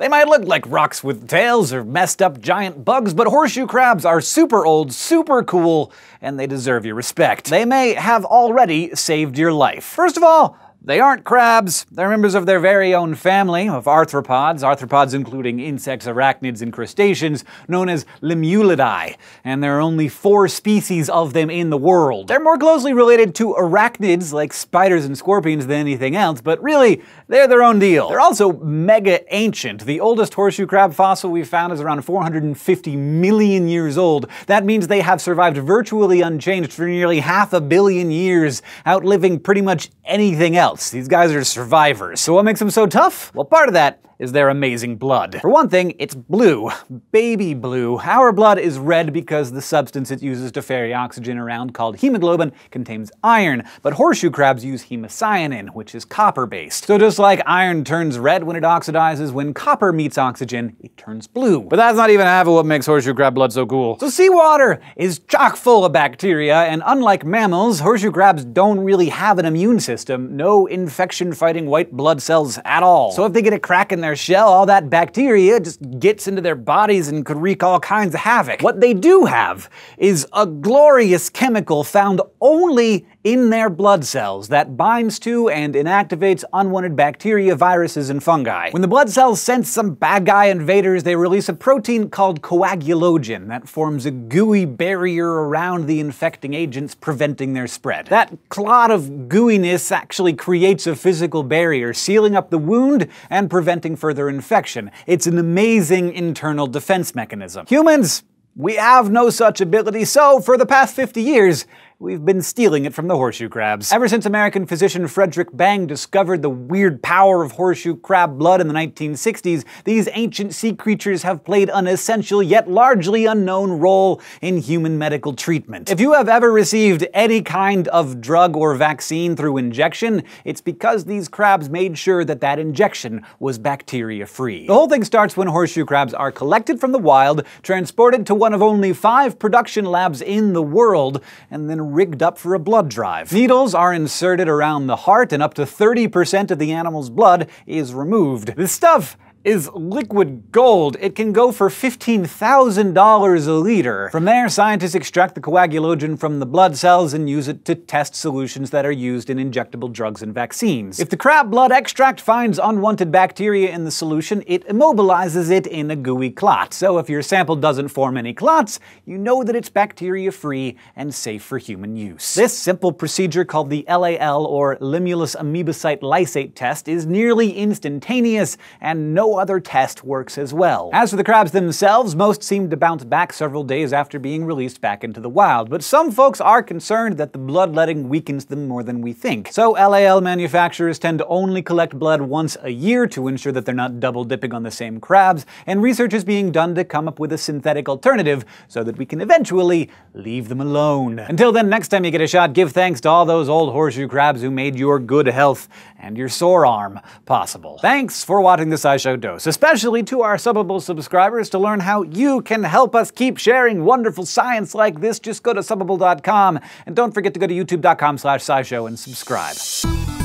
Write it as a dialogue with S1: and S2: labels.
S1: They might look like rocks with tails or messed up giant bugs, but horseshoe crabs are super old, super cool, and they deserve your respect. They may have already saved your life. First of all, they aren't crabs. They're members of their very own family of arthropods, arthropods including insects, arachnids, and crustaceans, known as Limulidae, and there are only four species of them in the world. They're more closely related to arachnids like spiders and scorpions than anything else, but really, they're their own deal. They're also mega ancient. The oldest horseshoe crab fossil we've found is around 450 million years old. That means they have survived virtually unchanged for nearly half a billion years, outliving pretty much anything else else. These guys are survivors. So what makes them so tough? Well, part of that is their amazing blood. For one thing, it's blue. Baby blue. Our blood is red because the substance it uses to ferry oxygen around, called hemoglobin, contains iron, but horseshoe crabs use hemocyanin, which is copper-based. So just like iron turns red when it oxidizes, when copper meets oxygen, it turns blue. But that's not even half of what makes horseshoe crab blood so cool. So seawater is chock full of bacteria, and unlike mammals, horseshoe crabs don't really have an immune system, no infection-fighting white blood cells at all. So if they get a crack in their their shell, all that bacteria just gets into their bodies and could wreak all kinds of havoc. What they do have is a glorious chemical found only in their blood cells that binds to and inactivates unwanted bacteria, viruses, and fungi. When the blood cells sense some bad guy invaders, they release a protein called coagulogen that forms a gooey barrier around the infecting agents, preventing their spread. That clot of gooiness actually creates a physical barrier, sealing up the wound and preventing further infection. It's an amazing internal defense mechanism. Humans, we have no such ability, so for the past 50 years, We've been stealing it from the horseshoe crabs. Ever since American physician Frederick Bang discovered the weird power of horseshoe crab blood in the 1960s, these ancient sea creatures have played an essential yet largely unknown role in human medical treatment. If you have ever received any kind of drug or vaccine through injection, it's because these crabs made sure that that injection was bacteria-free. The whole thing starts when horseshoe crabs are collected from the wild, transported to one of only five production labs in the world, and then rigged up for a blood drive. Needles are inserted around the heart and up to 30% of the animal's blood is removed. This stuff is liquid gold. It can go for $15,000 a liter. From there, scientists extract the coagulogen from the blood cells and use it to test solutions that are used in injectable drugs and vaccines. If the crab blood extract finds unwanted bacteria in the solution, it immobilizes it in a gooey clot. So if your sample doesn't form any clots, you know that it's bacteria-free and safe for human use. This simple procedure called the LAL or Limulus amoebocyte lysate test is nearly instantaneous and no other test works as well. As for the crabs themselves, most seem to bounce back several days after being released back into the wild, but some folks are concerned that the bloodletting weakens them more than we think. So LAL manufacturers tend to only collect blood once a year to ensure that they're not double dipping on the same crabs, and research is being done to come up with a synthetic alternative so that we can eventually leave them alone. Until then, next time you get a shot, give thanks to all those old horseshoe crabs who made your good health and your sore arm possible. Thanks for watching the SciShow especially to our Subbable subscribers. To learn how you can help us keep sharing wonderful science like this, just go to subbable.com and don't forget to go to youtube.com slash scishow and subscribe.